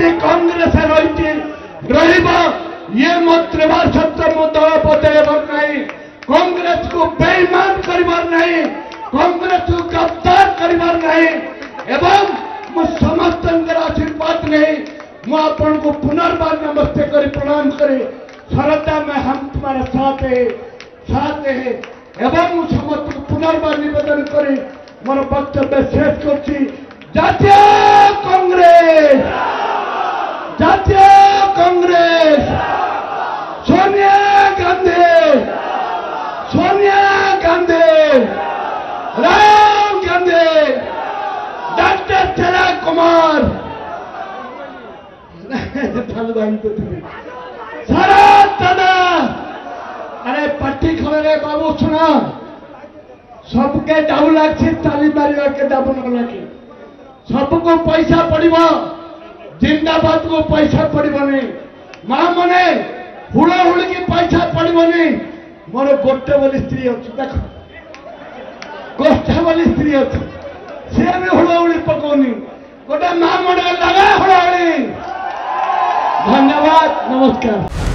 ऐतिहासिक कांग्रेस रही रहा ये मतृभा सत्तम दल पद नहीं कांग्रेस को बेईमान करेस को गद्दार करार नहीं समस्त आशीर्वाद नहीं मु आपन पुनर्व नमस्ते करी प्रणाम करी शरदा मैं हम तुम्हारे साथ है साथ है एवं समस्त को पुनर्व नवेदन करी मोर वक्तव्य शेष कर আমার সারা দাদা আরে পার্টি খবর বাবু শোনা সবকে ডাউ লাগছে চালিপারিবাকে ডাবু ନ ଲାଗେ সবকু পয়সা পড়িব জিন্দাবাদକୁ পয়সা পড়িବନି ମା ମାନେ ହୁଳ ହୁଳିକି ପଇସା ପଡିବନି ମୋର ଗୋଟେ ବୋଲି ସ୍ତ୍ରୀ ଅଛି ଦେଖ ଗୋଷ୍ଠା ବୋଲି ସ୍ତ୍ରୀ ଅଛି ସିଏ ବି ହୁଳ ହୁଳି ପକଉନି गोटे मा मंडल धन्यवाद नमस्कार